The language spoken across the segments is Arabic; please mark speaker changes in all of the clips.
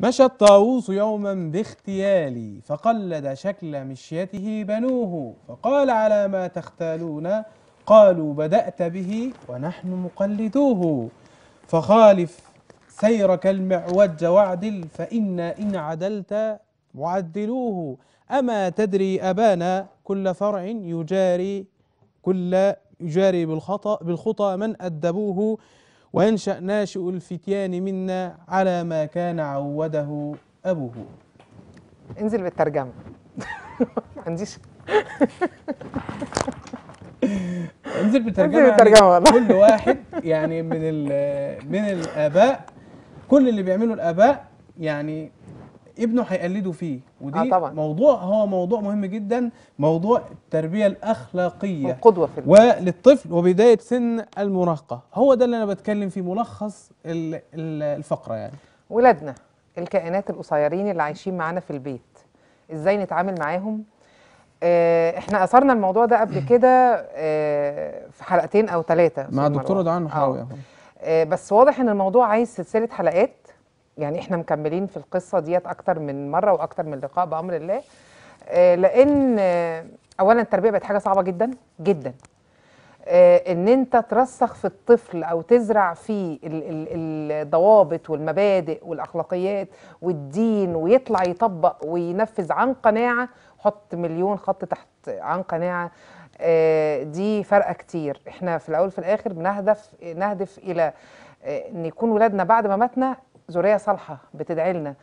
Speaker 1: مشى الطاووس يوما باختيالي فقلد شكل مشيته بنوه فقال على ما تختالون قالوا بدأت به ونحن مقلدوه. فخالف سيرك المعوج واعدل فإنا إن عدلت معدلوه. أما تدري أبانا كل فرع يجاري كل يجاري بالخطأ بالخطى من أدبوه. وينشأ ناشئ الفتيان منا على ما كان عوده أبوه.
Speaker 2: انزل بالترجمة. ما عنديش.
Speaker 1: انزل بالترجمة,
Speaker 2: انزل بالترجمة والله.
Speaker 1: كل واحد يعني من من الآباء كل اللي بيعمله الآباء يعني ابنه هيقلده فيه. ودي
Speaker 2: آه طبعا.
Speaker 1: موضوع هو موضوع مهم جدا موضوع التربية الأخلاقية.
Speaker 2: قدوه في
Speaker 1: وللطفل وبداية سن المراهقة. هو ده اللي أنا بتكلم فيه ملخص ال- ال- الفقرة يعني.
Speaker 2: ولادنا الكائنات القصيرين اللي عايشين معانا في البيت إزاي نتعامل معاهم؟ آه، إحنا أثرنا الموضوع ده قبل كده آه، في حلقتين أو ثلاثة
Speaker 1: مع الدكتورة دعاء حاوي
Speaker 2: آه، بس واضح إن الموضوع عايز سلسلة حلقات. يعني إحنا مكملين في القصة ديت أكتر من مرة وأكتر من لقاء بأمر الله. آه، لأن آه، اولا التربية بقت حاجة صعبة جدا جدا. آه، إن أنت ترسخ في الطفل أو تزرع فيه ال- ال- الضوابط والمبادئ والأخلاقيات والدين ويطلع يطبق وينفذ عن قناعة حط مليون خط تحت عن قناعة. دي فرقه كتير. إحنا في الأول في الآخر بنهدف نهدف إلى إن يكون ولادنا بعد ما ماتنا ذريه صالحة بتدعي لنا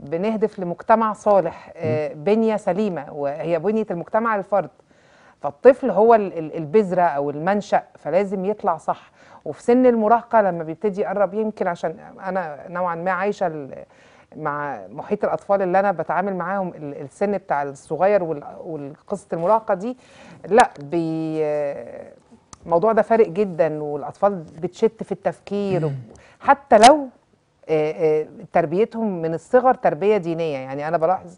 Speaker 2: بنهدف لمجتمع صالح آه، بنية سليمة وهي بنية المجتمع الفرد. فالطفل هو ال- ال- البذرة أو المنشأ فلازم يطلع صح. وفي سن المراهقة لما بيبتدي يقرب يمكن عشان أنا نوعا ما عايشة ال- مع محيط الأطفال اللي أنا بتعامل معاهم ال- السن بتاع الصغير وال- والقصة المراهقة دي لا بي الموضوع ده فارق جدا والأطفال بتشت في التفكير. حتى لو تربيتهم من الصغر تربية دينية. يعني أنا بلاحظ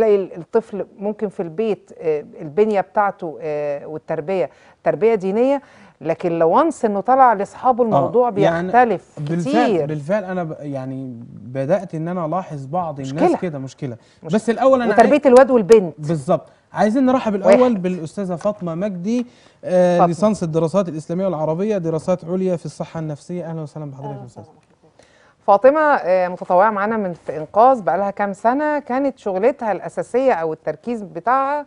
Speaker 2: ال- الطفل ممكن في البيت آه، البنية بتاعته آه، والتربية تربية دينية لكن لو وانس إنه طلع لأصحابه الموضوع
Speaker 1: يعني
Speaker 2: بيختلف
Speaker 1: بالفعل
Speaker 2: كتير.
Speaker 1: بالفعل أنا يعني بدأت إن أنا ألاحظ بعض الناس
Speaker 2: مشكلة.
Speaker 1: كده مشكلة. بس الأول أنا
Speaker 2: وتربية الواد والبنت.
Speaker 1: بالظبط. عايزين نرحب الأول
Speaker 2: واحد.
Speaker 1: بالأستاذة فاطمة مجدي آه. ليسانس الدراسات الإسلامية والعربية دراسات عليا في الصحة النفسية. أهلا وسهلا بحضرتك يا أستاذ
Speaker 2: فاطمة آه، متطوعة معانا من في إنقاذ بقالها كام سنة. كانت شغلتها الأساسية أو التركيز بتاعها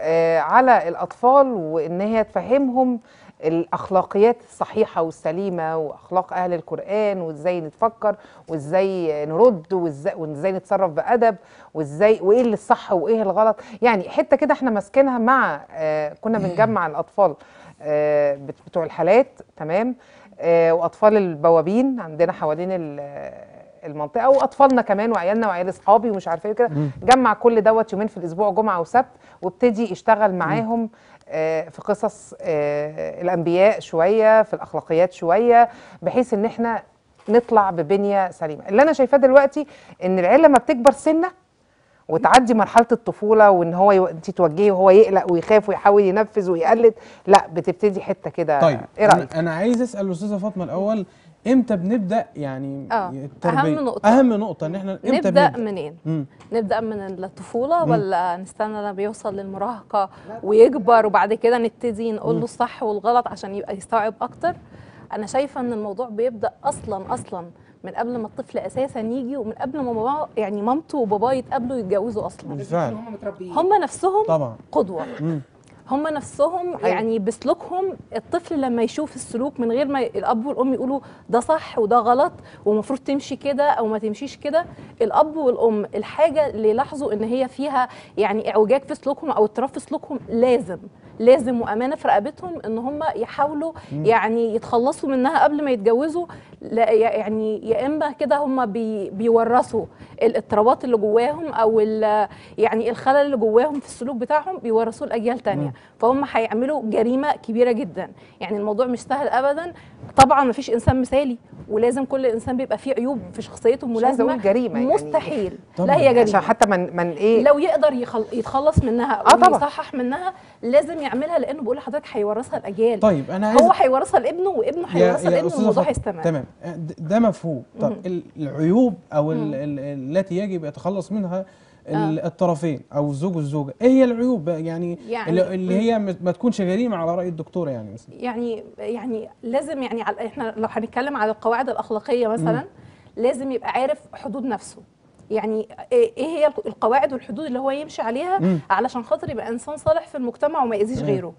Speaker 2: آه، على الأطفال وإن هي تفهمهم الأخلاقيات الصحيحة والسليمة وأخلاق أهل القرآن وإزاي نتفكر وإزاي نرد وإزاي وإزاي نتصرف بأدب وإزاي وإيه اللي الصح وإيه الغلط. يعني حتة كده إحنا ماسكينها مع آه، كنا بنجمع الأطفال بت- بتوع الحالات تمام؟ وأطفال البوابين عندنا حوالين ال- المنطقة وأطفالنا كمان وعيالنا وعيال أصحابي ومش عارفة إيه كده جمع كل دوت يومين في الأسبوع جمعة وسبت وابتدي اشتغل معاهم آه، في قصص آه، الأنبياء شوية في الأخلاقيات شوية بحيث إن إحنا نطلع ببنية سليمة. اللي أنا شايفاه دلوقتي إن العيله لما بتكبر سنة وتعدي مرحلة الطفولة وإن هو يو... انت توجهيه وهو يقلق ويخاف ويحاول ينفذ ويقلد لأ بتبتدي حتة كده.
Speaker 1: طيب
Speaker 2: إيه رأيك؟
Speaker 1: أنا, أنا عايز أسأل الاستاذه فاطمة الأول إمتى بنبدأ يعني
Speaker 3: آه،
Speaker 1: التربية؟
Speaker 3: أهم نقطة.
Speaker 1: أهم نقطة إن إحنا إمتى
Speaker 3: نبدأ
Speaker 1: بنبدأ؟
Speaker 3: منين؟
Speaker 1: مم.
Speaker 3: نبدأ من الطفولة ولا نستنى لما بيوصل للمراهقة ويكبر وبعد كده نبتدي نقول له الصح والغلط عشان يبقى يستوعب أكتر؟ أنا شايفة إن الموضوع بيبدأ أصلا أصلا من قبل ما الطفل أساسا يجي ومن قبل ما بابا يعني مامته وباباه يتقابلوا يتجوزوا أصلا.
Speaker 1: بالفعل
Speaker 3: هم نفسهم
Speaker 1: طبعا. قدوة.
Speaker 3: هم نفسهم يعني بسلوكهم الطفل لما يشوف السلوك من غير ما الأب والأم يقولوا ده صح وده غلط ومفروض تمشي كده أو ما تمشيش كده. الأب والأم الحاجة اللي يلاحظوا إن هي فيها يعني إعوجاج في سلوكهم أو اضطراب في سلوكهم لازم. لازم وأمانة في رقبتهم إن هم يحاولوا يعني يتخلصوا منها قبل ما يتجوزوا. لا يعني يا إما كده هم بي بيورثوا الاضطرابات اللي جواهم أو يعني الخلل اللي جواهم في السلوك بتاعهم بيورثوه لاجيال تانية. فهم هيعملوا جريمة كبيرة جدا. يعني الموضوع مش سهل ابدا. طبعا مفيش إنسان مثالي ولازم كل إنسان بيبقى فيه عيوب في شخصيته ملازمة.
Speaker 2: جريمة يعني.
Speaker 3: مستحيل. لا هي
Speaker 2: عشان
Speaker 3: جريمه
Speaker 2: حتى من من إيه؟
Speaker 3: لو يقدر يخل... يتخلص منها
Speaker 2: آه طبعاً.
Speaker 3: ويصحح منها لازم يعملها لأنه بقول لحضرتك هيورثها الأجيال.
Speaker 1: طيب أنا عايز
Speaker 3: هو هيورثها لابنه وابنه هيورثها لابنه والموضوع هيستمر.
Speaker 1: تمام. ده مفهوم. طب ال- العيوب أو ال- ال- التي يجب يتخلص منها ال- الطرفين أو الزوج والزوجه إيه هي العيوب بقى؟ يعني,
Speaker 3: يعني-
Speaker 1: اللي هي ما تكونش جريمة على رأي الدكتوره يعني مثلا.
Speaker 3: يعني يعني لازم يعني إحنا لو هنتكلم على القواعد الأخلاقية مثلا لازم يبقى عارف حدود نفسه. يعني إيه إيه هي القواعد والحدود اللي هو يمشي عليها
Speaker 1: مم.
Speaker 3: علشان خاطر يبقى إنسان صالح في المجتمع وما يأذيش. غيره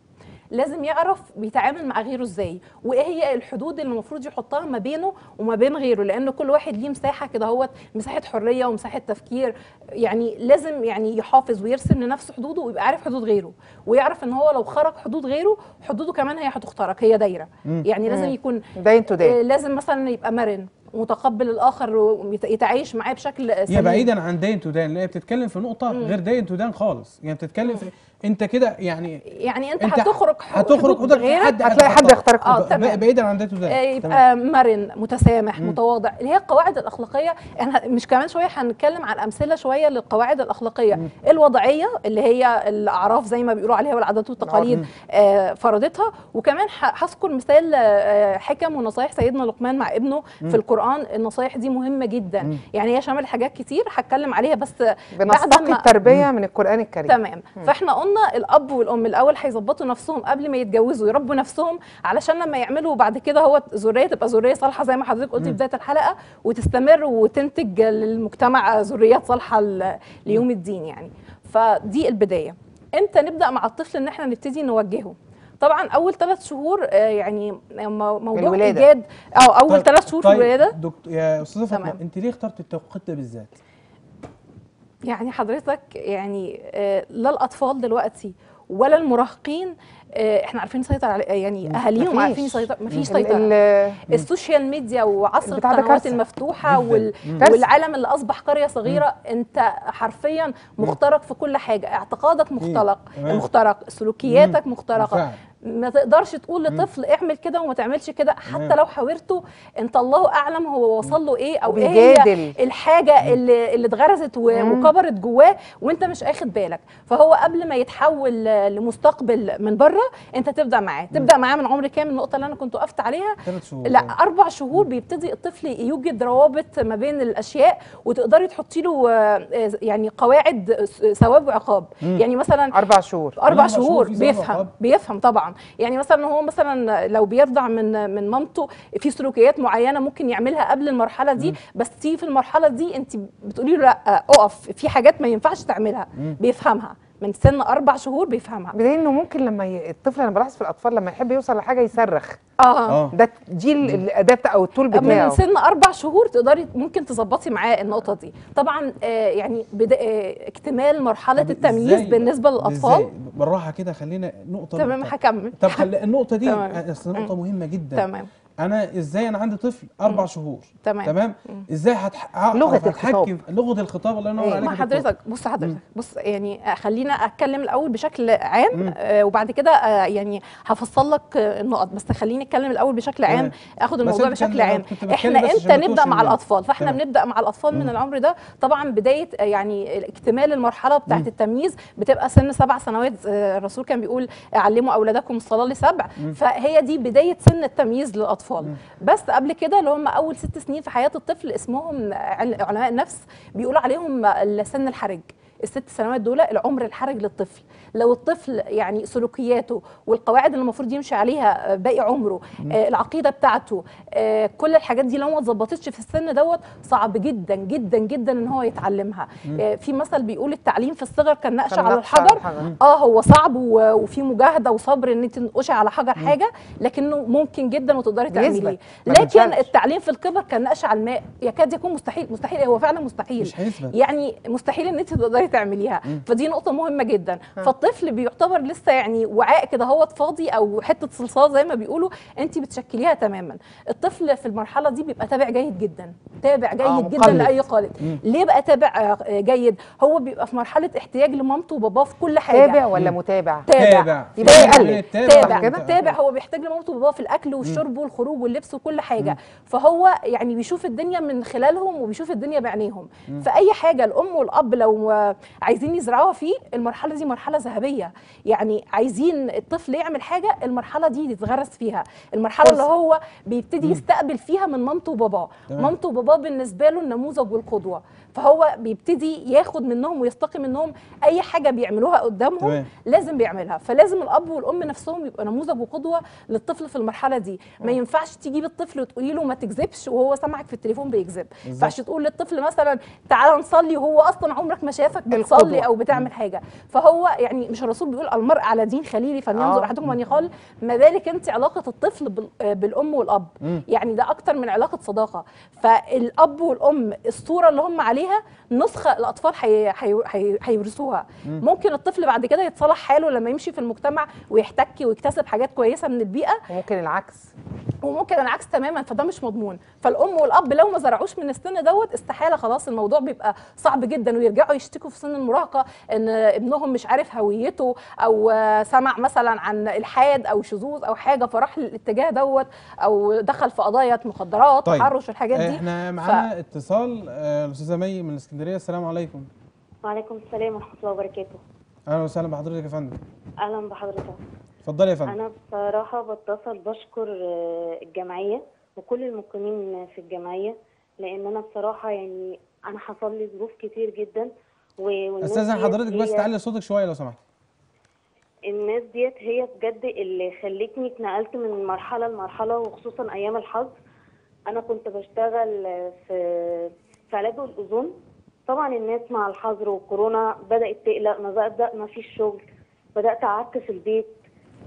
Speaker 3: لازم يعرف بيتعامل مع غيره إزاي وإيه هي الحدود اللي المفروض يحطها ما بينه وما بين غيره لأن كل واحد ليه مساحة كده هو مساحة حرية ومساحة تفكير يعني لازم يعني يحافظ ويرسم لنفسه حدوده ويبقى عارف حدود غيره ويعرف إن هو لو خرج حدود غيره حدوده كمان هي هتخترق هي دايرة
Speaker 1: مم.
Speaker 3: يعني لازم. يكون تدين
Speaker 2: تدان
Speaker 3: لازم مثلا يبقى مرن متقبل الآخر ويتعايش معاه بشكل
Speaker 1: هي
Speaker 3: سليم.
Speaker 1: بعيدا عن تدين تدان هي بتتكلم في نقطة غير تدين تدان خالص. يعني بتتكلم في انت كده يعني
Speaker 3: يعني انت,
Speaker 1: انت
Speaker 3: هتخرج
Speaker 1: هتخرج
Speaker 3: حدود غيرك؟
Speaker 1: حد
Speaker 2: هتلاقي حد يخترق
Speaker 3: تمام.
Speaker 1: بعيدا عن تدين تدان
Speaker 3: آه، يبقى مرن متسامح متواضع. اللي هي القواعد الأخلاقية. إحنا مش كمان شوية هنتكلم عن أمثلة شوية للقواعد الأخلاقية. الوضعية اللي هي الأعراف زي ما بيقولوا عليها والعادات والتقاليد آه، فرضتها. وكمان هذكر مثال آه، حكم ونصايح سيدنا لقمان مع ابنه في القرآن. النصايح دي مهمة جدا. يعني هي شامل حاجات كتير هتكلم عليها بس بعد
Speaker 2: بنستقي
Speaker 3: ما
Speaker 2: التربية من القرآن الكريم.
Speaker 3: تمام. فاحنا قلنا الأب والأم الأول هيظبطوا نفسهم قبل ما يتجوزوا يربوا نفسهم علشان لما يعملوا بعد كده هو ذرية تبقى ذرية صالحة زي ما حضرتك قلتي في بداية الحلقة وتستمر وتنتج للمجتمع ذريات صالحة ليوم الدين يعني فدي البداية إمتى نبدأ مع الطفل إن إحنا نبتدي نوجهه طبعا أول ثلاث شهور آه، يعني مو- موضوع
Speaker 2: الولادة.
Speaker 3: إيجاد أو أول
Speaker 1: طيب-
Speaker 3: ثلاث شهور
Speaker 1: طيب
Speaker 3: الولادة
Speaker 1: دكتور يا أستاذة
Speaker 3: فاطمة.
Speaker 1: أنت ليه اخترت التوقيت ده بالذات؟
Speaker 3: يعني حضرتك يعني آه، لا الأطفال دلوقتي ولا المراهقين آه، إحنا عارفين نسيطر على يعني
Speaker 2: أهاليهم.
Speaker 3: عارفين يسيطر مفيش سيطرة
Speaker 2: ال-
Speaker 3: السوشيال ميديا وعصر القنوات.
Speaker 1: المفتوحة.
Speaker 3: وال... والعالم اللي أصبح قرية صغيرة أنت حرفيا مخترق في كل حاجة اعتقادك مختلق. مخترق سلوكياتك
Speaker 1: مخترقة.
Speaker 3: ما تقدرش تقول لطفل اعمل كده وما تعملش كده حتى. لو حاورته انت الله أعلم هو وصل له إيه أو إيه هي. الحاجة اللي اللي اتغرزت. وكبرت جواه وأنت مش اخد بالك. فهو قبل ما يتحول لمستقبل من بره أنت تبدأ معاه. تبدأ معاه من عمر كام؟ النقطة اللي أنا كنت وقفت عليها. لا أربع شهور بيبتدي الطفل يوجد روابط ما بين الأشياء وتقدري تحطي له آه، يعني قواعد آه، ثواب وعقاب. يعني مثلا
Speaker 2: أربع شهور.
Speaker 3: أربع
Speaker 1: أربع شهور
Speaker 3: بيفهم. بيفهم طبعا. يعني مثلا هو مثلا لو بيرضع من من مامته في سلوكيات معينة ممكن يعملها قبل المرحلة دي بس تيجي في المرحلة دي أنت بتقولي له لا أقف في حاجات ما ينفعش تعملها بيفهمها. من سن أربع شهور بيفهمها.
Speaker 2: بدليل إنه ممكن لما ي... الطفل أنا بلاحظ في الأطفال لما يحب يوصل لحاجة يصرخ.
Speaker 3: آه.
Speaker 1: آه.
Speaker 2: ده دي ال- الاداه بتاع أو التول
Speaker 3: من
Speaker 2: بتاعه.
Speaker 3: سن أربع شهور تقدري ممكن تظبطي معاه النقطة دي. طبعا آه يعني بدا آه اكتمال مرحلة
Speaker 1: طب
Speaker 3: التمييز؟ بالنسبة
Speaker 1: للأطفال؟ بالراحة كده خلينا نقطة
Speaker 3: تمام. هكمل.
Speaker 1: طب خلي النقطة دي. أصل نقطه مهمة جدا.
Speaker 3: تمام.
Speaker 1: أنا إزاي أنا عندي طفل أربع شهور؟
Speaker 3: تمام.
Speaker 1: تمام؟ إزاي هتح...
Speaker 2: لغة
Speaker 1: أتحكم- لغة الخطاب الله ينور
Speaker 2: إيه؟
Speaker 1: عليك
Speaker 3: ما. حضرتك. بص حضرتك بص يعني خلينا أتكلم الأول بشكل عام آه وبعد كده آه يعني هفصل لك آه، النقط. بس خليني أتكلم الأول بشكل عام.
Speaker 1: آخد
Speaker 3: الموضوع بشكل عام.
Speaker 1: إحنا
Speaker 3: إمتى
Speaker 1: نبدأ
Speaker 3: مع. الأطفال؟ فإحنا
Speaker 1: تمام.
Speaker 3: بنبدأ مع الأطفال من العمر ده. طبعا بداية آه، يعني اكتمال المرحلة بتاعه التمييز بتبقى سن سبع سنوات. آه، الرسول كان بيقول علموا أولادكم الصلاة لسبع. فهي دي بداية سن التمييز للأطفال. بس قبل كده اللي هم أول ست سنين في حياة الطفل اسمهم عل- علماء النفس بيقولوا عليهم سن الحرج. الست سنوات دول العمر الحرج للطفل. لو الطفل يعني سلوكياته والقواعد اللي المفروض يمشي عليها باقي عمره آه العقيدة بتاعته آه كل الحاجات دي لو ما اتظبطتش في السن دوت صعب جدا جدا جدا إن هو يتعلمها. آه في مثل بيقول التعليم في الصغر كان نقش على الحجر. آه هو صعب وفي مجاهدة وصبر إن أنت تنقشي على حجر حاجة لكنه ممكن جدا وتقدري تعمليه. لكن. التعليم في الكبر كان نقش على الماء. يكاد يكون مستحيل مستحيل هو فعلا مستحيل.
Speaker 1: مش
Speaker 3: يعني مستحيل إن أنت تقدري تعمليها؟ فدي نقطة مهمة جدا. فالطفل بيعتبر لسه يعني وعاء كده هو فاضي أو حتة صلصال زي ما بيقولوا انت بتشكليها تماما. الطفل في المرحلة دي بيبقى تابع جيد جدا. تابع جيد
Speaker 2: آه،
Speaker 3: جدا. لأي قالب. ليه بقى تابع آه، جيد؟ هو بيبقى في مرحلة احتياج لمامته وباباه في كل حاجة.
Speaker 2: تابع ولا متابع؟
Speaker 3: تابع.
Speaker 1: تابع.
Speaker 2: يبقى
Speaker 3: تابع.
Speaker 2: يقلد.
Speaker 3: تابع.
Speaker 2: كده؟
Speaker 3: تابع. هو بيحتاج لمامته وباباه في الأكل والشرب والخروج واللبس وكل حاجة. فهو يعني بيشوف الدنيا من خلالهم وبيشوف الدنيا بعينيهم. فأي حاجة الأم والأب لو آه، عايزين يزرعوها فيه المرحلة دي مرحلة ذهبية. يعني عايزين الطفل يعمل حاجة المرحلة دي يتغرس فيها. المرحلة اللي هو بيبتدي يستقبل فيها من مامته وباباه. مامته وباباه بالنسبة له النموذج والقدوة. فهو بيبتدي ياخد منهم ويستقي منهم أي حاجة بيعملوها قدامهم. لازم بيعملها. فلازم الأب والأم نفسهم يبقى نموذج وقدوة للطفل في المرحلة دي. ما ينفعش تجيب الطفل وتقولي له ما تكذبش وهو سامعك في التليفون بيكذب. ما ينفعش تقول للطفل مثلا تعالى نصلي وهو أصلا عمرك ما شافك بتصلي. أو بتعمل حاجة. فهو يعني مش الرسول بيقول المرء على دين خليلي فلينظر
Speaker 2: آه.
Speaker 3: أحدكم من يقال ما بالك أنت علاقة الطفل بال- بالأم والأب.
Speaker 1: مم.
Speaker 3: يعني ده أكتر من علاقة صداقة. فالأب والأم الصورة اللي هم عليها عليها نسخة الأطفال هي- هي- هي- هيورثوها ممكن الطفل بعد كده يتصلح حاله لما يمشي في المجتمع ويحتك ويكتسب حاجات كويسة من البيئة.
Speaker 2: وممكن العكس.
Speaker 3: وممكن العكس تماما فده مش مضمون. فالأم والأب لو ما زرعوش من السن دوت استحالة خلاص الموضوع بيبقى صعب جدا ويرجعوا يشتكوا في سن المراهقة إن ابنهم مش عارف هويته أو آه، سمع مثلا عن الحاد أو شذوذ أو حاجة فراح للاتجاه دوت أو دخل في قضايا مخدرات
Speaker 1: طيب.
Speaker 3: تحرش الحاجات دي.
Speaker 1: إحنا معانا اتصال آه، الاستاذه مي من الاسكندريه السلام عليكم.
Speaker 4: وعليكم السلام ورحمة الله وبركاته.
Speaker 1: أهلا وسهلا بحضرتك يا فندم.
Speaker 4: أهلا بحضرتك.
Speaker 1: اتفضلي يا فندم.
Speaker 4: أنا بصراحة بتصل بشكر آه، الجمعية وكل المقيمين في الجمعية لأن أنا بصراحة يعني أنا حصل لي ظروف كتير جدا و-
Speaker 1: استاذن حضرتك بس تعلي صوتك شوية لو سمحت.
Speaker 4: الناس ديت هي بجد اللي خلتني اتنقلت من مرحلة لمرحلة وخصوصا أيام الحظر أنا كنت بشتغل في في علاج الأوزون طبعا الناس مع الحظر والكورونا بدأت تقلق ما بدأ ما فيش شغل بدأت قعدت في البيت.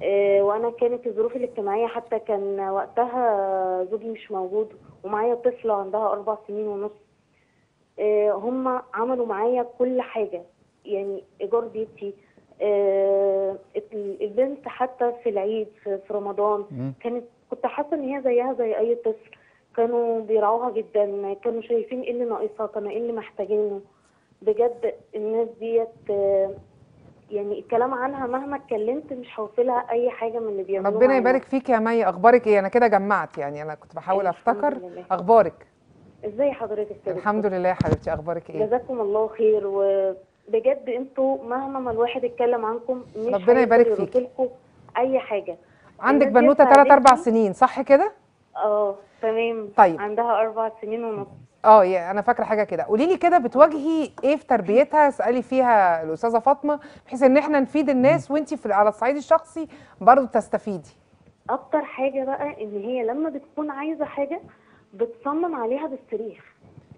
Speaker 4: آه، وأنا كانت الظروف الاجتماعية حتى كان وقتها زوجي مش موجود ومعايا طفلة عندها أربع سنين ونص. آه، هم عملوا معايا كل حاجة يعني إيجار بيتي آه، ال- البنت حتى في العيد في رمضان. كانت كنت حاسة إن هي زيها زي أي طفل. كانوا بيرعوها جدا كانوا شايفين إيه اللي ناقصها كانوا إيه اللي محتاجينه. بجد الناس ديت يعني الكلام عنها مهما اتكلمت مش هوصلها أي حاجة من اللي بيعملوها
Speaker 2: ربنا. يبارك فيك يا مي. أخبارك إيه؟ أنا كده جمعت يعني أنا كنت بحاول أفتكر.
Speaker 4: لله.
Speaker 2: أخبارك؟
Speaker 4: إزاي حضرتك
Speaker 2: الحمد لله يا حبيبتي. أخبارك إيه؟
Speaker 4: جزاكم الله خير. وبجد أنتوا مهما ما الواحد اتكلم عنكم مش
Speaker 2: ربنا يبارك فيك.
Speaker 4: أي حاجة.
Speaker 2: عندك بنوتة 3 4
Speaker 4: ساعدتني.
Speaker 2: سنين صح كده؟
Speaker 4: آه تمام.
Speaker 2: طيب.
Speaker 4: عندها أربع سنين ونص.
Speaker 2: آه يا أنا فاكرة حاجة كده. قولي لي كده بتواجهي إيه في تربيتها؟ اسألي فيها الأستاذة فاطمة بحيث إن إحنا نفيد الناس وانت في على الصعيد الشخصي برضو تستفيدي
Speaker 4: أكتر حاجة بقى إن هي لما بتكون عايزة حاجة بتصمم عليها بالصريخ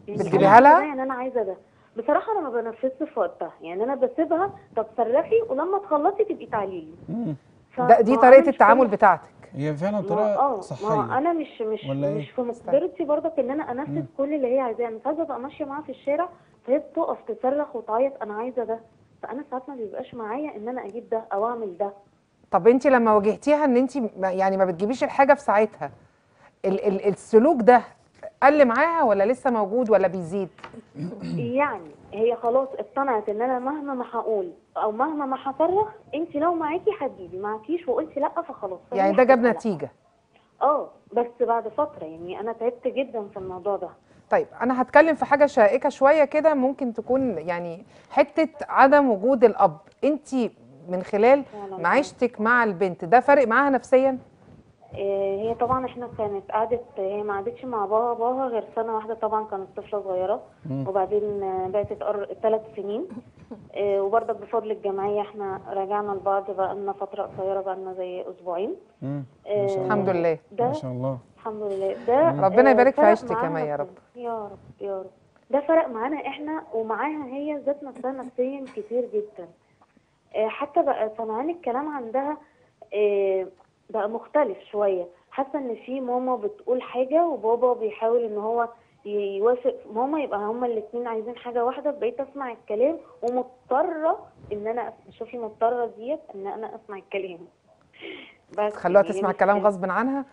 Speaker 4: يعني
Speaker 2: بتجيبيها
Speaker 4: أنا عايزة
Speaker 2: لها؟
Speaker 4: ده يعني أنا عايزة ده. بصراحة أنا ما بنفذش في وقتها. يعني أنا بسيبها طب صرخي ولما تخلصي تبقي تعالي لي
Speaker 1: مم.
Speaker 2: ده دي
Speaker 4: طريقة
Speaker 2: التعامل بتاعتك.
Speaker 1: هي فعلا
Speaker 4: ما
Speaker 1: طريقة
Speaker 4: آه ما
Speaker 1: صحية.
Speaker 4: أنا مش مش
Speaker 1: ولا إيه؟
Speaker 4: مش في مقدرتي برضك إن أنا أنفذ كل اللي هي عايزاه. أنا ساعات ببقى ماشية معاها في الشارع فهي بتقف تصرخ وتعيط أنا عايزة ده. فأنا ساعات ما بيبقاش معايا إن أنا أجيب ده أو أعمل ده.
Speaker 2: طب انت لما واجهتيها إن انت ما- يعني ما بتجيبيش الحاجة في ساعتها ال ال السلوك ده قل معاها ولا لسه موجود ولا بيزيد؟
Speaker 4: يعني هي خلاص اقتنعت إن أنا مهما ما هقول أو مهما ما هصرخ انت لو معاكي هتجيبي معاكيش وقلتي لأ فخلاص.
Speaker 2: يعني ده جاب. نتيجة.
Speaker 4: آه بس بعد فترة يعني أنا تعبت جدا في الموضوع ده.
Speaker 2: طيب أنا هتكلم في حاجة شائكة شوية كده ممكن تكون يعني حتة عدم وجود الأب. انت من خلال. معيشتك مع البنت ده فارق معاها نفسيا؟
Speaker 4: هي طبعا إحنا كانت قعدت هي ما قعدتش مع باباها غير سنة واحدة طبعا كانت طفلة صغيرة. وبعدين آه، بقت ثلاث سنين. آه، وبرضك بفضل الجمعية إحنا رجعنا لبعض بقى لنا فترة قصيرة بقى لنا زي
Speaker 1: أسبوعين.
Speaker 4: آه،
Speaker 2: الحمد لله.
Speaker 1: ما شاء الله.
Speaker 4: الحمد لله. ده
Speaker 2: ربنا
Speaker 4: آه،
Speaker 2: يبارك في عيشتك يا مي يا رب.
Speaker 4: يا رب يا رب. ده فرق معانا إحنا ومعاها هي ذات نفسها نفسيا كتير جدا. آه، حتى بقى سمعان الكلام عندها آه، بقى مختلف شوية. حاسة إن في ماما بتقول حاجة وبابا بيحاول إن هو يوافق ماما يبقى هما الاثنين عايزين حاجة واحدة. بقيت أسمع الكلام ومضطرة إن أنا شوفي مضطرة ديت إن أنا أسمع الكلام. بس
Speaker 2: خلوها
Speaker 4: يعني
Speaker 2: تسمع الكلام غصب عنها.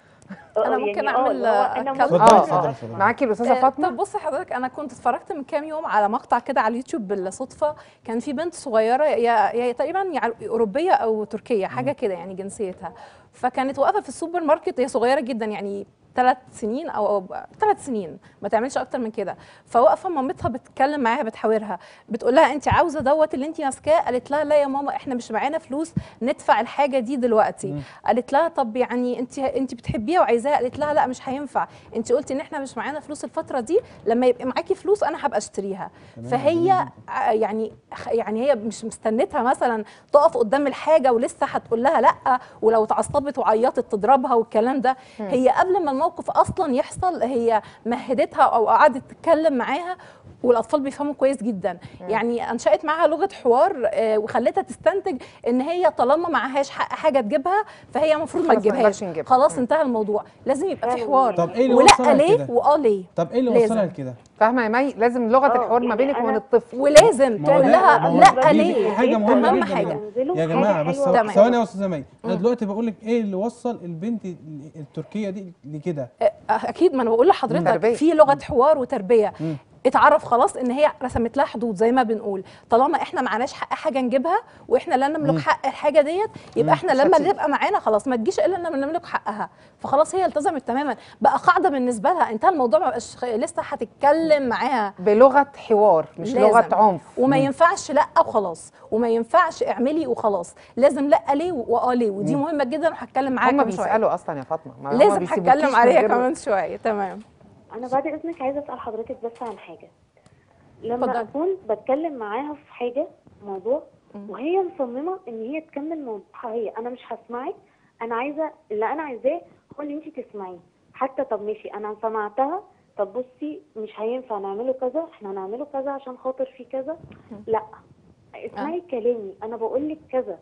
Speaker 4: آه،
Speaker 3: أنا
Speaker 4: يعني
Speaker 3: ممكن
Speaker 4: آه،
Speaker 1: اتفضلي، آه.
Speaker 2: معاكي الأستاذة
Speaker 3: آه،
Speaker 2: فاطمة؟
Speaker 3: طب بصي حضرتك أنا كنت اتفرجت من كام يوم على مقطع كده على اليوتيوب بالصدفة. كان في بنت صغيرة يا يا تقريبا أوروبية أو تركية حاجة كده يعني جنسيتها. فكانت واقفة في السوبر ماركت هي صغيرة جدا يعني ثلاث سنين أو ثلاث سنين ما تعملش أكتر من كده. فواقفه مامتها بتتكلم معاها بتحاورها. بتقول لها انت عاوزة دوت اللي انت ماسكاه؟ قالت لها لا يا ماما إحنا مش معانا فلوس ندفع الحاجة دي دلوقتي. قالت لها طب يعني انت انت بتحبيها وعايزاها؟ قالت لها لا مش هينفع. انت قلتي إن إحنا مش معانا فلوس الفترة دي لما يبقى معاكي فلوس أنا هبقى أشتريها. فهي ع- يعني يعني هي مش مستنتها مثلا تقف قدام الحاجة ولسه هتقول لها لأ ولو اتعصبت وعيطت تضربها والكلام ده. هي قبل ما الموقف أصلا يحصل هي مهدتها أو قعدت تتكلم معاها والأطفال بيفهموا كويس جدا يعني أنشأت معاها لغة حوار آه، وخلتها تستنتج إن هي طالما معهاش حق حاجة تجيبها فهي المفروض ما تجيبهاش. خلاص
Speaker 2: مم.
Speaker 3: انتهى الموضوع لازم يبقى في. حوار
Speaker 1: طب إيه اللي
Speaker 3: ولا
Speaker 1: وصلها
Speaker 3: ليه
Speaker 1: لكده؟
Speaker 3: واه ليه
Speaker 1: طب إيه اللي. وصلها لكده؟
Speaker 2: فاهمة يا مي لازم لغة
Speaker 4: آه،
Speaker 2: الحوار ما
Speaker 4: يعني
Speaker 2: بينك وبين الطفل
Speaker 3: ولازم تقول لها لا ليه
Speaker 1: حاجة
Speaker 3: مهمة
Speaker 1: جدا
Speaker 3: حاجة.
Speaker 1: يا- جماعة بس. ثواني يا أستاذة مي أنا دلوقتي بقول لك إيه اللي وصل البنت التركية دي لكده
Speaker 3: أكيد ما أنا بقول لحضرتك. في لغة حوار
Speaker 1: وتربية.
Speaker 3: اتعرف خلاص إن هي رسمت لها حدود زي ما بنقول. طالما إحنا معناش حق حاجة نجيبها وإحنا لا نملك حق الحاجة ديت يبقى
Speaker 2: إحنا
Speaker 3: لما. تبقى معانا خلاص ما تجيش إلا لما نملك حقها. فخلاص هي التزمت تماما. بقى قاعدة بالنسبة لها. انتهى الموضوع ما بقاش لسه هتتكلم معاها.
Speaker 2: بلغة حوار مش
Speaker 3: لازم.
Speaker 2: لغة عنف.
Speaker 3: وما ينفعش لا وخلاص. وما ينفعش اعملي وخلاص. لازم لا ليه واه ليه ودي مهمة جدا وهتكلم معاها
Speaker 2: هم بيسألوا أصلا يا فاطمة.
Speaker 3: لازم هتكلم عليها كمان شوية. تمام.
Speaker 4: أنا بعد اذنك عايزه اسال حضرتك بس عن حاجة. لما
Speaker 3: اتفضلي.
Speaker 4: اكون بتكلم معاها في حاجة موضوع وهي مصممه ان هي تكمل موضوعها هي أنا مش هسمعك أنا عايزه اللي أنا عايزاه هو ان انت تسمعيه. حتى طب ماشي أنا سمعتها طب بصي مش هينفع نعمله كذا إحنا هنعمله كذا عشان خاطر في كذا. لا اسمعي كلامي أنا بقول لك كذا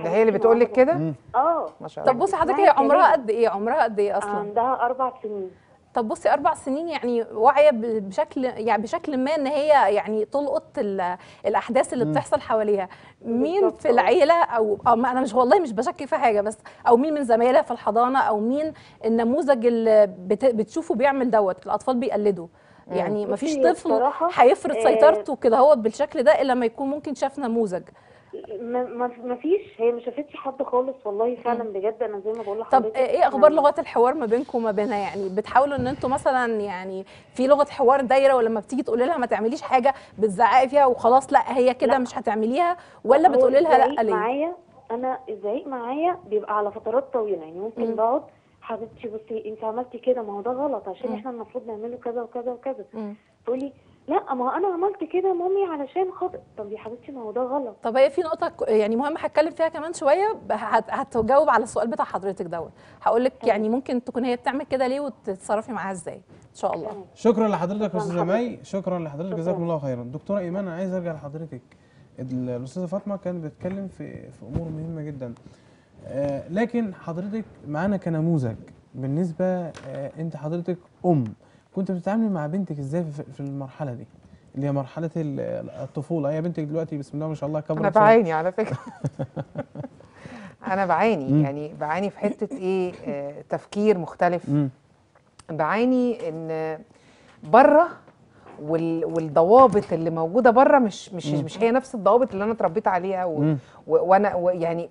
Speaker 2: ده هي اللي بتقول لك كده.
Speaker 4: آه
Speaker 2: ما شاء الله
Speaker 3: طب بصي حضرتك هي عمرها. قد إيه؟ عمرها قد إيه أصلا؟
Speaker 4: عندها أربع سنين.
Speaker 3: طب بصي أربع سنين يعني واعية ب- بشكل يعني بشكل ما إن هي يعني تلقط ال- الأحداث اللي بتحصل حواليها. مين في
Speaker 4: آه.
Speaker 3: العيلة أو, أو ما أنا مش والله مش بشكك في حاجة بس أو مين من زمايلها في الحضانة أو مين النموذج اللي بت- بتشوفه بيعمل دوت الأطفال بيقلدوا. يعني مفيش طفل هيفرض
Speaker 4: آه،
Speaker 3: سيطرته كده هو بالشكل ده إلا لما يكون ممكن شاف نموذج.
Speaker 4: ما فيش هي ما شافتش حد خالص والله فعلا بجد أنا زي ما بقول
Speaker 3: طب
Speaker 4: لحضرتك
Speaker 3: إيه
Speaker 4: أخبار
Speaker 3: لغات الحوار ما بينكم وما بينها يعني بتحاولوا إن أنتوا مثلا يعني في لغة حوار دايرة ولما بتيجي تقولي لها ما تعمليش حاجة بتزعقي فيها وخلاص لأ هي كده. مش هتعمليها ولا بتقولي لها لأ ليه
Speaker 4: معايا أنا الزعيق معايا بيبقى على فترات طويلة يعني ممكن
Speaker 3: مم.
Speaker 4: بقعد حبيبتي بصي انت عملتي كده ما هو ده غلط عشان. إحنا المفروض نعمله كذا وكذا وكذا. تقولي لا ما هو أنا عملت كده مامي علشان خاطر. طب يا حبيبتي ما هو ده غلط.
Speaker 3: طب هي في نقطة يعني مهمه هتكلم فيها كمان شوية هتجاوب على السؤال بتاع حضرتك دوت. هقول لك يعني ممكن تكون هي بتعمل كده ليه وتتصرفي معاها إزاي إن شاء الله.
Speaker 1: شكرا لحضرتك يا
Speaker 4: أستاذة.
Speaker 1: مي. شكرا لحضرتك. جزاكم الله خيرا. دكتورة إيمان أنا عايز أرجع لحضرتك. ال- الأستاذة فاطمة كانت بتتكلم في في أمور مهمة جدا. آه لكن حضرتك معانا كنموذج. بالنسبة آه أنت حضرتك أم. كنت بتتعاملي مع بنتك إزاي في, في المرحلة دي اللي هي مرحلة ال- الطفولة هي بنتك دلوقتي بسم الله ما شاء الله كبرت
Speaker 2: أنا
Speaker 1: شوية.
Speaker 2: بعاني على فكرة أنا بعاني. يعني بعاني في حتة إيه آه، تفكير مختلف
Speaker 1: مم.
Speaker 2: بعاني إن بره وال والضوابط اللي موجودة بره مش مش. مش هي نفس الضوابط اللي أنا اتربيت عليها و
Speaker 1: مم.
Speaker 2: و وأنا و يعني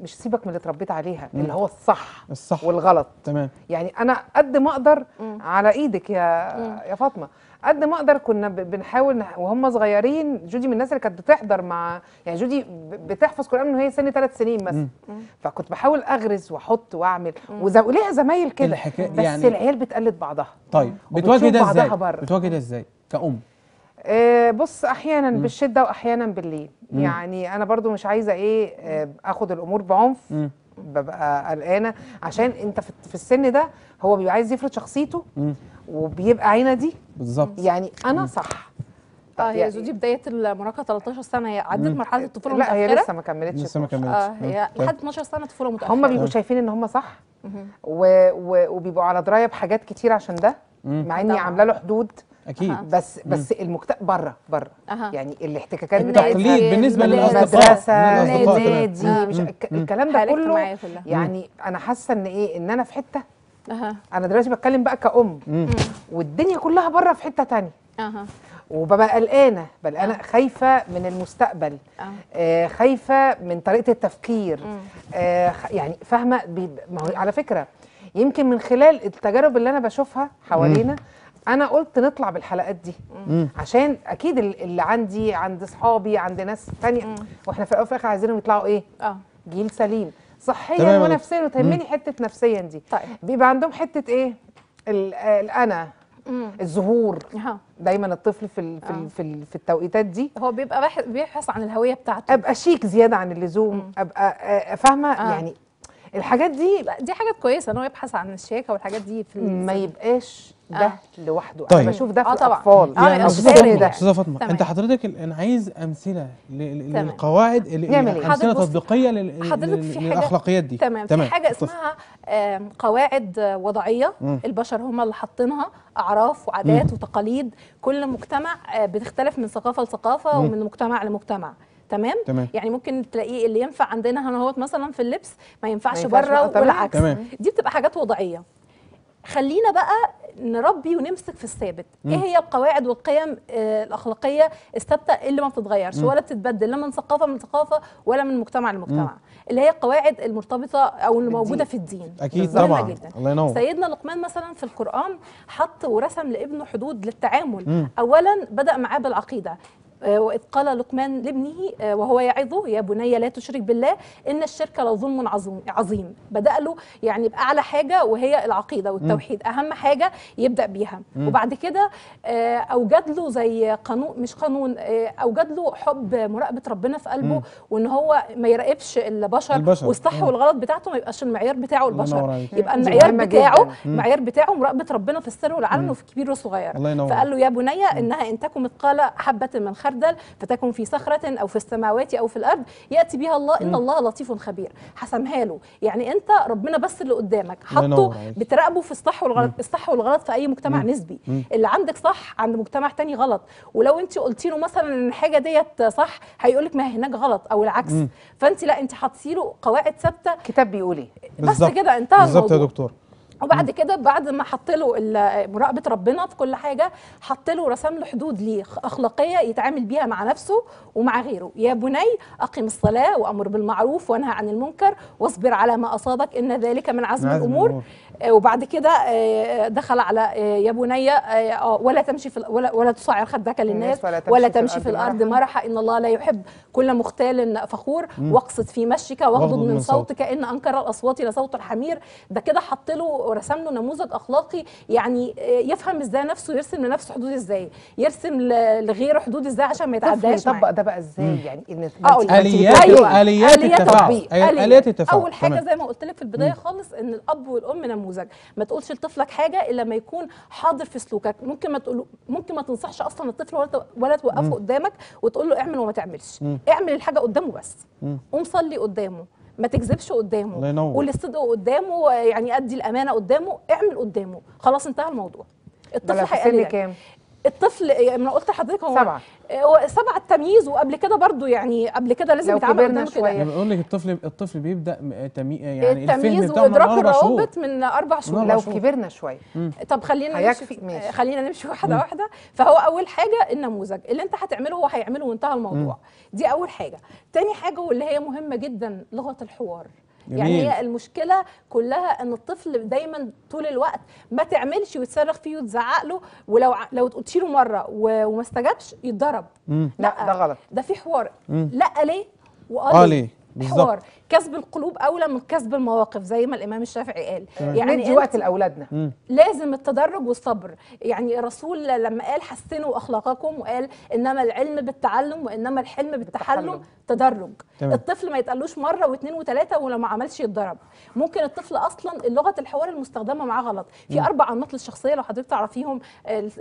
Speaker 2: مش سيبك من اللي اتربيت عليها
Speaker 1: مم.
Speaker 2: اللي هو الصح
Speaker 1: الصح
Speaker 2: والغلط
Speaker 1: تمام
Speaker 2: يعني أنا قد ما أقدر
Speaker 3: مم.
Speaker 2: على إيدك يا
Speaker 3: مم.
Speaker 2: يا فاطمة قد ما أقدر كنا بنحاول نح- وهم صغيرين جودي من الناس اللي كانت بتحضر مع يعني جودي بتحفظ قرآن من وهي سن ثلاث سنين مثلا. فكنت بحاول اغرز وأحط وأعمل وليها زمايل كده
Speaker 1: الحكاية-
Speaker 2: بس
Speaker 1: يعني-
Speaker 2: العيال بتقلد بعضها
Speaker 1: طيب بتواجه ده
Speaker 2: بعضها
Speaker 1: إزاي
Speaker 2: بره.
Speaker 1: بتواجه ده إزاي كأم
Speaker 2: بص أحيانا بالشدة واحيانا بالليل
Speaker 1: مم.
Speaker 2: يعني أنا برضو مش عايزة إيه آه، آخد الأمور بعنف
Speaker 1: مم.
Speaker 2: ببقى قلقانة عشان أنت في في السن ده هو بيبقى عايز يفرض شخصيته
Speaker 1: مم.
Speaker 2: وبيبقى عينة دي
Speaker 1: بالظبط
Speaker 2: يعني أنا صح
Speaker 3: آه هي
Speaker 2: يعني-
Speaker 3: زودي بداية المراهقة 13 سنة هي عدت. مرحلة الطفولة
Speaker 2: لا هي لسه ما كملتش
Speaker 1: لسه ما
Speaker 2: 12.
Speaker 1: كملتش
Speaker 3: آه هي
Speaker 1: مم.
Speaker 3: لحد 12 سنة طفوله متأخرة
Speaker 2: هم بيبقوا
Speaker 1: تمام.
Speaker 2: شايفين إن هم صح. و... و... وبيبقوا على دراية بحاجات كتير عشان ده. مع
Speaker 3: إني.
Speaker 2: عاملة له حدود
Speaker 1: أكيد
Speaker 3: أها.
Speaker 2: بس بس المكت... بره بره
Speaker 3: أها.
Speaker 2: يعني الاحتكاكات
Speaker 3: النادي،
Speaker 1: التقليد
Speaker 3: بالنسبة
Speaker 1: للأصدقاء
Speaker 2: مدرسه. نادي. مش. الكلام ده كله. يعني أنا حاسة إن إيه إن أنا في
Speaker 3: حتة
Speaker 2: أنا دلوقتي بتكلم بقى كأم. والدنيا كلها بره في حتة تانية
Speaker 3: أها
Speaker 2: وببقى قلقانة بل أنا
Speaker 3: آه.
Speaker 2: خايفة من المستقبل
Speaker 3: أه
Speaker 2: آه خايفة من طريقة التفكير. آه يعني فاهمة بيب- ما هو على فكرة يمكن من خلال التجارب اللي أنا بشوفها حوالينا أنا قلت نطلع بالحلقات دي.
Speaker 1: مم.
Speaker 2: عشان أكيد ال- اللي عندي عند أصحابي عند ناس تانية. وإحنا في الأول وفي الآخر عايزينهم يطلعوا إيه؟
Speaker 3: آه.
Speaker 2: جيل سليم. صحيا ونفسيا وتهمني حتة نفسيا دي.
Speaker 3: طيب.
Speaker 2: بيبقى عندهم حتة إيه؟ ال- آه، الانا
Speaker 3: مم.
Speaker 2: الظهور
Speaker 3: ها.
Speaker 2: دايما الطفل في ال في ال في, ال في التوقيتات دي.
Speaker 3: هو بيبقى بيبحث عن الهوية بتاعته.
Speaker 2: أبقى شيك زيادة عن اللزوم. أبقى آه، فاهمة؟
Speaker 3: آه.
Speaker 2: يعني الحاجات دي
Speaker 3: دي حاجات كويسة إن هو يبحث عن الشياكه والحاجات دي في
Speaker 2: ما. يبقاش ده
Speaker 3: آه.
Speaker 2: لوحده
Speaker 1: طيب.
Speaker 2: أنا بشوف ده في
Speaker 3: آه طبعاً.
Speaker 2: الأطفال
Speaker 3: آه،
Speaker 1: يعني استاذه فاطمة
Speaker 3: تمام.
Speaker 1: أنت حضرتك أنا عايز أمثلة
Speaker 3: تمام.
Speaker 1: للقواعد اللي
Speaker 2: نعمل إيه؟
Speaker 1: امثله تطبيقيه للأخلاقيات دي
Speaker 3: تمام, في حاجة اسمها قواعد آه، وضعية
Speaker 1: مم.
Speaker 3: البشر هم اللي حاطينها أعراف وعادات وتقاليد كل مجتمع آه، بتختلف من ثقافة لثقافة ومن مجتمع لمجتمع تمام؟
Speaker 1: تمام.
Speaker 3: يعني ممكن تلاقيه اللي ينفع عندنا هنا هوت مثلا في اللبس ما ينفعش, بره. والعكس.
Speaker 1: تمام.
Speaker 3: دي بتبقى حاجات وضعية. خلينا بقى نربي ونمسك في الثابت. إيه هي القواعد والقيم آه، الأخلاقية الثابتة اللي ما بتتغيرش ولا بتتبدل لا من ثقافة من ثقافة ولا من مجتمع لمجتمع. اللي هي القواعد المرتبطة أو اللي موجودة في الدين. أكيد
Speaker 1: طبعا.
Speaker 3: جدا.
Speaker 1: الله ينور.
Speaker 3: سيدنا لقمان مثلا في القرآن حط ورسم لابنه حدود للتعامل.
Speaker 1: مم.
Speaker 3: أولا بدأ معاه بالعقيدة. آه، وإذ قال لقمان لابنه آه، وهو يعظه يا بني لا تشرك بالله إن الشرك لظلم عظيم عظيم. بدأ له يعني بأعلى حاجة وهي العقيدة والتوحيد. أهم حاجة يبدأ بيها. وبعد كده آه، أوجد له زي قانون مش قانون آه، أوجد له حب مراقبة ربنا في قلبه وإن هو ما يراقبش البشر,
Speaker 1: البشر.
Speaker 3: والصح. والغلط بتاعته ما يبقاش المعيار بتاعه البشر. يبقى المعيار بتاعه. المعيار بتاعه مراقبة ربنا في السر والعلن وفي الكبير والصغير
Speaker 1: الله ينور.
Speaker 3: فقال له يا بني إنها إن تكن مثقال حبة من خردل فتكن في صخرة أو في السماوات أو في الأرض يأتي بها الله إن الله لطيف خبير. حسمها له. يعني أنت ربنا بس اللي قدامك. حطه. بتراقبه في الصح والغلط الصح والغلط في أي مجتمع نسبي. اللي عندك صح عند مجتمع تاني غلط. ولو أنت قلتي له مثلا إن الحاجة ديت صح هيقول لك ما هي هناك غلط أو العكس. فأنت لا أنت حاطي له قواعد ثابتة.
Speaker 2: كتاب بيقول إيه؟
Speaker 3: بس. كده انتهى
Speaker 1: بالظبط يا
Speaker 3: الموضوع.
Speaker 1: دكتور.
Speaker 3: وبعد كده بعد ما حط له مراقبة ربنا في كل حاجة حط له رسم له حدود ليه أخلاقية يتعامل بيها مع نفسه ومع غيره. يا بني أقم الصلاة وأمر بالمعروف وانهى عن المنكر واصبر على ما أصابك إن ذلك من عزم
Speaker 1: الأمور.
Speaker 3: الأمور. وبعد كده آه، دخل على آه، يا بني آه، آه، ولا تمشي في ولا ولا تصعر خدك للناس
Speaker 2: ولا تمشي
Speaker 3: ولا
Speaker 2: في
Speaker 3: تمشي في
Speaker 2: الأرض
Speaker 3: الأرض مرحا إن الله لا يحب كل مختال فخور واقصد في مشيك واغضض من صوتك كأن أنكر الأصوات لصوت الحمير. ده كده حط له ورسم له نموذج أخلاقي يعني آه، يفهم إزاي نفسه يرسم لنفسه حدود إزاي يرسم لغيره حدود إزاي عشان ما يتعداش
Speaker 2: يطبق ده بقى إزاي؟ يعني
Speaker 3: إن.
Speaker 1: اليات
Speaker 3: أيوة.
Speaker 1: آليات
Speaker 3: آليات
Speaker 1: التفاعل. آليات التفاعل.
Speaker 3: أول
Speaker 1: حاجة.
Speaker 3: زي ما قلت لك في البداية خالص إن الأب والأم نموذج. ما تقولش لطفلك حاجة إلا لما يكون حاضر في سلوكك. ممكن ما تقول ممكن ما تنصحش أصلا الطفل ولا ولا توقفه قدامك وتقول له اعمل وما تعملش. اعمل الحاجة قدامه بس. قوم صلي قدامه. ما تكذبش قدامه. قول الصدق قدامه يعني أدي الأمانة قدامه. اعمل قدامه. خلاص انتهى الموضوع. الطفل
Speaker 2: لو
Speaker 3: الطفل يعني أنا قلت لحضرتك هو
Speaker 2: سبعة.
Speaker 3: هو سبعة التمييز وقبل كده برضو يعني قبل كده لازم يتعامل
Speaker 2: كبرنا
Speaker 3: قدامه كده.
Speaker 1: يعني بقول لك الطفل الطفل بيبدأ تمي يعني
Speaker 3: التمييز
Speaker 1: وإدراك
Speaker 3: الروابط من أربع شهور.
Speaker 2: لو
Speaker 1: شهور.
Speaker 2: كبرنا شوية.
Speaker 3: طب خلينا
Speaker 2: هيكفي؟
Speaker 3: نمشي
Speaker 2: ماشي.
Speaker 3: خلينا نمشي واحدة واحدة. فهو أول حاجة النموذج. اللي أنت هتعمله هو هيعمله وانتهى الموضوع. دي أول حاجة. تاني حاجة واللي هي مهمة جدا لغة الحوار. يعني. هي المشكلة كلها إن الطفل دايما طول الوقت ما تعملش وتصرخ فيه وتزعق له ولو لو قلت له مره وما استجابش يتضرب.
Speaker 2: لا ده غلط
Speaker 3: ده في حوار
Speaker 1: مم.
Speaker 3: لا ليه
Speaker 1: آه
Speaker 3: واه
Speaker 1: ليه؟ بالظبط.
Speaker 3: حوار. كسب القلوب أولى من كسب المواقف زي ما الإمام الشافعي قال.
Speaker 2: يعني ندي وقت لأولادنا.
Speaker 1: مم.
Speaker 3: لازم التدرج والصبر. يعني الرسول لما قال حسنوا أخلاقكم وقال إنما العلم بالتعلم وإنما الحلم بالتحلم
Speaker 2: بالتحلم.
Speaker 3: تدرج.
Speaker 1: تمام.
Speaker 3: الطفل ما يتقالوش مرة واثنين وثلاثة ولو ما عملش يتضرب. ممكن الطفل أصلا لغة الحوار المستخدمة معاه غلط. في أربع أنماط للشخصية لو حضرتك تعرفيهم.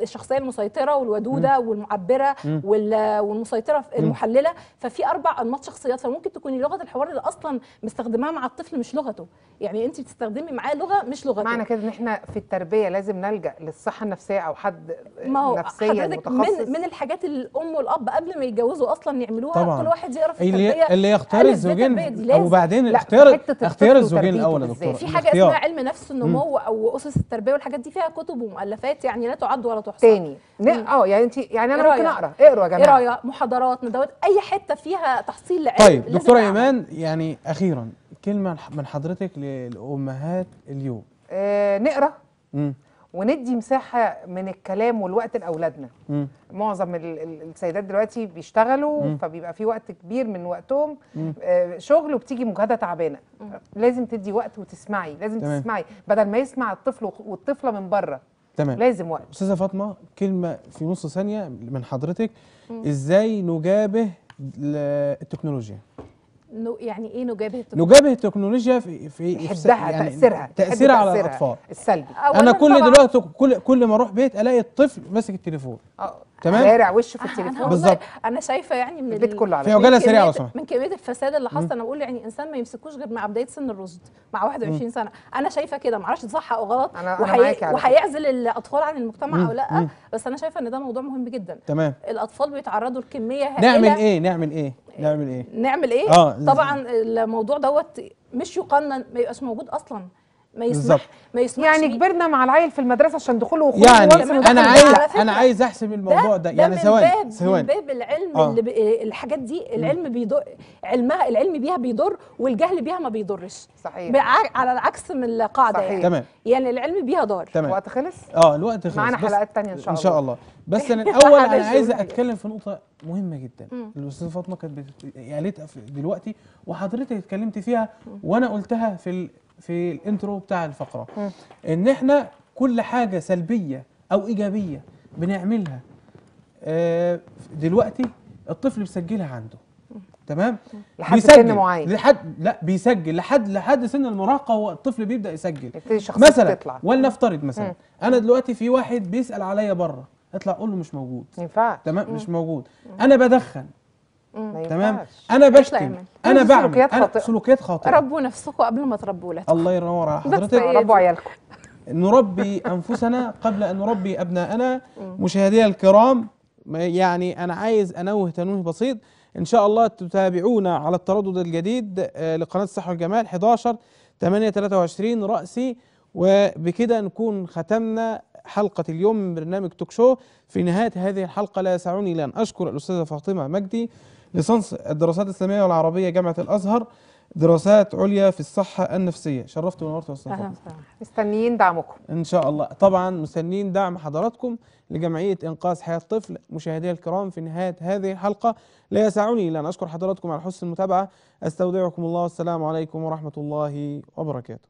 Speaker 3: الشخصية المسيطرة والودودة والمعبرة وال- والمسيطرة المحللة. ففي أربع أنماط شخصيات. فممكن تكوني لغة الحوار اللي أصلا مستخدماها مع الطفل مش لغته يعني أنت بتستخدمي معاه لغة مش لغته
Speaker 2: معنى كده إن إحنا في التربية لازم نلجأ للصحة النفسية أو حد
Speaker 3: ما هو
Speaker 2: نفسيا
Speaker 3: حضرتك
Speaker 2: متخصص
Speaker 3: من من الحاجات اللي الأم والأب قبل ما يتجوزوا أصلا يعملوها
Speaker 1: طبعاً.
Speaker 3: كل واحد يقرأ في
Speaker 1: اللي
Speaker 3: التربية
Speaker 1: اللي يختار الزوجين
Speaker 3: تربية دي
Speaker 1: أو
Speaker 3: لازم.
Speaker 1: بعدين
Speaker 2: لا،
Speaker 1: اختيار اختيار الزوجين الأول يا. دكتور
Speaker 3: في
Speaker 1: حاجة.
Speaker 3: اسمها علم نفس النمو أو أسس التربية والحاجات دي فيها كتب ومؤلفات يعني لا تعد ولا تحصى
Speaker 2: تاني آه يعني انت يعني أنا ممكن. أقرأ اقروا يا جماعة
Speaker 3: قراية محاضرات ندوات أي حتة فيها تحصيل لعلم
Speaker 1: طيب دكتورة
Speaker 3: تعمل.
Speaker 1: يعني أخيرا كلمة من حضرتك للأمهات اليوم.
Speaker 2: آه نقرأ.
Speaker 1: مم.
Speaker 2: وندي مساحة من الكلام والوقت لأولادنا.
Speaker 1: مم.
Speaker 2: معظم ال- ال- السيدات دلوقتي بيشتغلوا
Speaker 1: مم.
Speaker 2: فبيبقى في وقت كبير من وقتهم.
Speaker 1: مم.
Speaker 2: آه، شغل وبتيجي مجهدة تعبانة. لازم تدي وقت وتسمعي لازم
Speaker 1: تمام.
Speaker 2: تسمعي. بدل ما يسمع الطفل والطفلة من بره.
Speaker 1: تمام.
Speaker 2: لازم وقت.
Speaker 1: أستاذة فاطمة كلمة في نص ثانية من حضرتك. إزاي نجابه التكنولوجيا؟
Speaker 3: نو- يعني إيه نجابة التكنولوجيا؟
Speaker 1: نجابة التكنولوجيا في في في
Speaker 2: يحبها
Speaker 1: تأثيرها
Speaker 2: تأثيرها
Speaker 1: على الأطفال.
Speaker 2: السلبي.
Speaker 1: أنا كل دلوقتي كل كل ما أروح بيت ألاقي الطفل ماسك التليفون. تمام.
Speaker 2: شارع وشه في
Speaker 3: أنا
Speaker 2: التليفون.
Speaker 1: بالظبط.
Speaker 3: أنا شايفة يعني من
Speaker 2: البيت
Speaker 3: ال-
Speaker 2: كله على.
Speaker 1: عجالة
Speaker 3: سريعة
Speaker 1: سمحت
Speaker 3: من كمية الفساد اللي حصل أنا بقول يعني إنسان ما يمسكوش غير مع بداية سن الرشد مع 21 سنة. أنا شايفة كده ما أعرفش صح أو غلط
Speaker 2: أنا-
Speaker 3: وحي... وهيعزل الأطفال عن المجتمع
Speaker 1: مم.
Speaker 3: أو لأ
Speaker 1: مم.
Speaker 3: بس أنا شايفة إن ده موضوع مهم جدا.
Speaker 1: تمام.
Speaker 3: الأطفال بيتعرضوا لكمية هائلة.
Speaker 1: نعمل إيه؟ نعمل إيه؟ نعمل إيه؟
Speaker 3: نعمل إيه؟
Speaker 1: آه،
Speaker 3: طبعا الموضوع دوت مش يقنن ما يبقاش موجود أصلا. ما يسمح. ما يسمحش
Speaker 2: يعني. كبرنا مع العيل في المدرسة عشان دخوله وخروجه
Speaker 1: يعني
Speaker 2: أنا
Speaker 1: عايز أنا عايز أحسب الموضوع ده, يعني
Speaker 3: من
Speaker 1: ثواني
Speaker 3: باب
Speaker 1: ثواني
Speaker 3: من باب العلم
Speaker 1: آه.
Speaker 3: اللي ب... الحاجات دي العلم بيضر علمها العلم بيها بيضر والجهل بيها ما بيضرش
Speaker 2: صحيح
Speaker 3: بع- على العكس من القاعدة
Speaker 2: صحيح.
Speaker 3: يعني.
Speaker 1: تمام
Speaker 3: يعني العلم بيها ضار
Speaker 1: تمام
Speaker 2: الوقت خلص
Speaker 1: آه الوقت خلص
Speaker 2: معانا حلقات تانية إن شاء
Speaker 1: إن شاء
Speaker 2: الله.
Speaker 1: الله بس أنا
Speaker 3: الأول
Speaker 1: أنا عايز. أتكلم في نقطة مهمة جدا. الأستاذة فاطمة كانت قالتها في- دلوقتي وحضرتك اتكلمت فيها وأنا قلتها في ال... في الانترو بتاع الفقرة.
Speaker 2: مم.
Speaker 1: إن إحنا كل حاجة سلبية أو إيجابية بنعملها آه، دلوقتي الطفل بيسجلها عنده. تمام؟
Speaker 2: لحد سن معين.
Speaker 1: لحد لا بيسجل. لحد لحد سن المراهقة هو الطفل بيبدأ يسجل. مثلا
Speaker 2: تطلع.
Speaker 1: ولنفترض مثلا
Speaker 2: مم.
Speaker 1: أنا دلوقتي في واحد بيسأل عليا بره أطلع أقول له مش موجود.
Speaker 2: ما ينفعش.
Speaker 1: تمام؟ مش موجود. أنا بدخن. تمام. أنا بشتم؟
Speaker 2: أنا
Speaker 1: بعمل.
Speaker 2: سلوكيات
Speaker 1: أنا
Speaker 2: خاطئة.
Speaker 1: سلوكيات خاطئة.
Speaker 3: ربوا نفسكم قبل ما تربوا ولادكم
Speaker 1: الله ينور على حضرتك.
Speaker 3: إيه؟
Speaker 2: ربوا عيالكم.
Speaker 1: نربي أنفسنا قبل أن نربي أبناءنا. مشاهدينا الكرام يعني أنا عايز أنوه تنويه بسيط. إن شاء الله تتابعونا على التردد الجديد آه، لقناة الصحة والجمال 11 8 23 رأسي. وبكده نكون ختمنا حلقة اليوم من برنامج توك شو في نهاية هذه الحلقة لا يسعني إلا أن أشكر الأستاذة فاطمة مجدي. لصنص الدراسات الإسلامية والعربية جامعة الأزهر دراسات عليا في الصحة النفسية. شرفت ونورت
Speaker 3: وسهلا.
Speaker 2: مستنيين دعمكم.
Speaker 1: إن شاء الله. طبعا مستنيين دعم حضراتكم لجمعية إنقاذ حياة طفل مشاهدينا الكرام في نهاية هذه الحلقة. لا يسعني إلا أن أشكر حضراتكم على حسن المتابعة. أستودعكم الله. والسلام عليكم ورحمة الله وبركاته.